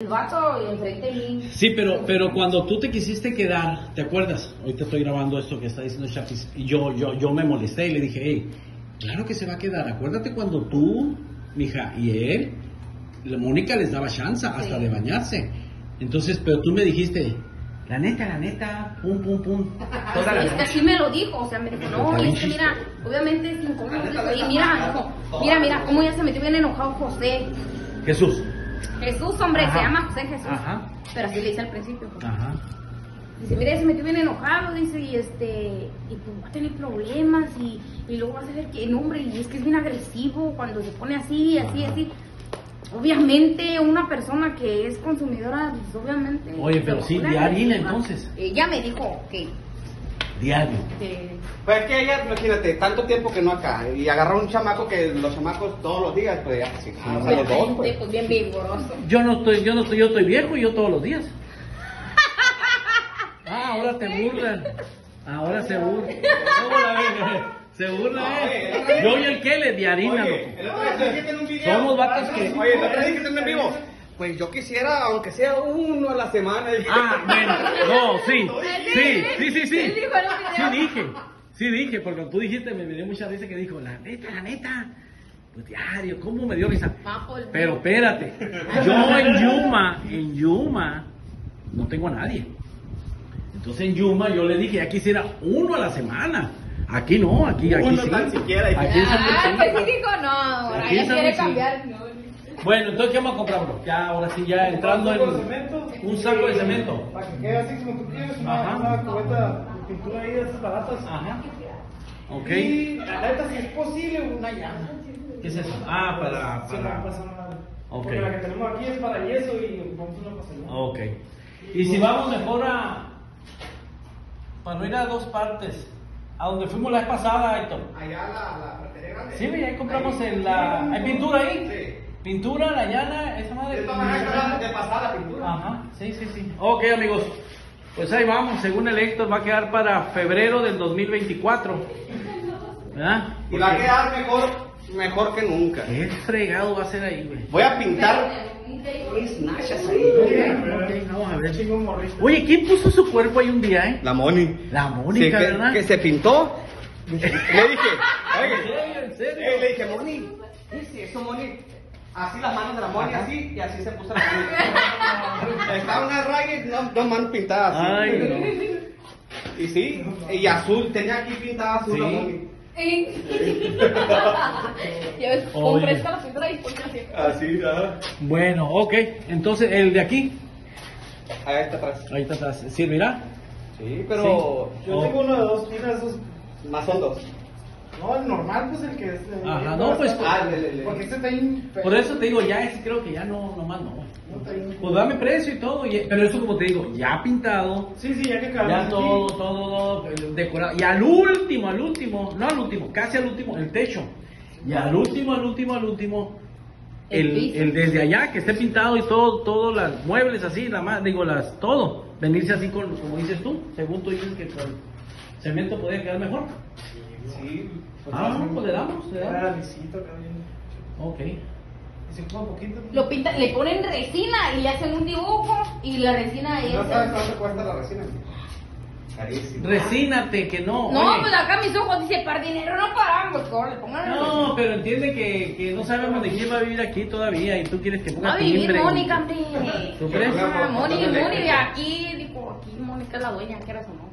El vato enfrente de mí. Sí, pero, pero cuando tú te quisiste quedar, ¿te acuerdas? Ahorita estoy grabando esto que está diciendo Chapis. Y yo, yo, yo me molesté y le dije, hey, claro que se va a quedar. Acuérdate cuando tú, mija, y él, la Mónica les daba chance hasta Sí. de bañarse. Entonces, pero tú me dijiste, la neta, la neta, pum, pum, pum. Toda la Es que así me lo dijo, o sea, me dijo, no, y es que mira, obviamente es incómodo. Y mira, mira, mira, cómo ya se metió bien enojado José. Jesús. Jesús, hombre, Ajá. se llama José Jesús. Ajá. Pero así le hice al principio. pues. Ajá. Dice, mira, ya se metió bien enojado, dice, y este, y pues va a tener problemas, y, y luego vas a ver que, no, hombre, y es que es bien agresivo cuando se pone así, así, así. Obviamente, una persona que es consumidora, pues obviamente. Oye, pero sí, harina, agresiva. entonces. Ella me dijo que, Diario. que Pues es que ella, imagínate, tanto tiempo que no acá, y agarrar un chamaco que los chamacos todos los días, pues ya, sí, o sea, los dos, pues. pues bien vigoroso. Yo no estoy, yo no estoy, yo estoy viejo y yo todos los días. Ah, ahora te burlan. Ahora se burlan. Se burla, eh. Yo y el Kele de harina, Oye, loco. el otro día dijiste en un video. Somos vatos que- Oye, otro día dijiste en vivo. Pues yo quisiera, aunque sea uno a la semana. Ah, bueno, no, sí, sí, sí, sí, sí. Sí dije, sí dije, porque tú dijiste, me, dio mucha risa que dijo, la neta, la neta. Pues diario, ¿cómo me dio risa? Bajo el- Pero espérate, yo en Yuma, en Yuma, no tengo a nadie. Entonces en Yuma yo le dije, ya quisiera uno a la semana. Aquí no, aquí, aquí Uno sí. tan siquiera, Aquí en San Ah, pues sí. sí dijo, no, ahora Aquí está quiere muy cambiar. no. Bueno, entonces ¿qué vamos a comprar, bro? Ya, ahora sí, ya entrando en un saco de cemento. Para que quede así como tú quieres, una, Ajá. una cubeta de pintura ahí de esas baratas. Ajá. Ok. Y la neta, si es posible, una llama. ¿Qué es eso? Ah, para... Si no para... pasa nada. Ok. Porque la que tenemos aquí es para yeso y vamos una allá. Ok. Y si vamos mejor a... Para no ir a dos partes. A donde fuimos la vez pasada, Héctor. Allá la, la grande. Sí, ahí compramos en la... ¿Hay pintura ahí? Sí. Pintura, la llana, esa madre. De todas maneras, está de pasada la pintura. Ajá, sí, sí, sí. Ok, amigos. Pues ahí vamos, según el Héctor, va a quedar para febrero del 2024. ¿Verdad? Y va a quedar mejor, mejor que nunca. ¿Qué fregado va a ser ahí, güey? Voy a pintar nachas ahí. Ok, vamos a ver. Oye, ¿quién puso su cuerpo ahí un día, eh? La Moni. La Sí, Mónica, que, ¿verdad? que se pintó. Le dije, ¿En oye, serio? ¿En serio? eh, le dije, Moni, ¿qué es eso, Moni? Así las manos de la Moni, así, y así se puso la Moni. Estaba una raya y dos, dos manos pintadas. así. Ay, Y sí, y azul, tenía aquí pintada azul Sí. la Moni. Ya ves, compré esta la pintura y así. Así, ajá. Bueno, ok. Entonces, el de aquí. Ahí está atrás. Ahí está atrás. ¿Servirá? Sí, pero Yo Oh. tengo uno de dos, de esos. más hondos. No, el normal, pues el que es. el- Ajá, el- no, pues, Ah, le, le, le. Porque este está feo. Por eso te digo, ya ese creo que ya no, nomás no. Pues dame precio y todo. y- pero eso, como te digo, ya pintado. Sí, sí, ya que acabamos. Ya aquí. todo, todo, todo pues, decorado. Y al último, al último, no al último, casi al último, el techo. Y al último, al último, al último, El el, desde allá, que esté pintado y todo, todos los muebles así, la más, digo, las, todo. Venirse así con, como dices tú, según tú dices que con cemento podría quedar mejor. Sí. Ah, pues le damos, le damos. Ok. Y se ocupa poquito. Lo pintan, le ponen resina y le hacen un dibujo y la resina es. ¿No sabes cuánto cuesta la resina? Carísimo. Resínate, que no. No, oye. pues acá mis ojos dice, para dinero no pagamos, que le pongan No, pero entiende que, que no sabemos de quién va a vivir aquí todavía y tú quieres que Va ponga a vivir timbre. Mónica, hombre. ¿Tú crees? Ah, Mónica, Mónica, aquí, digo, aquí Mónica es la dueña, quieras o no.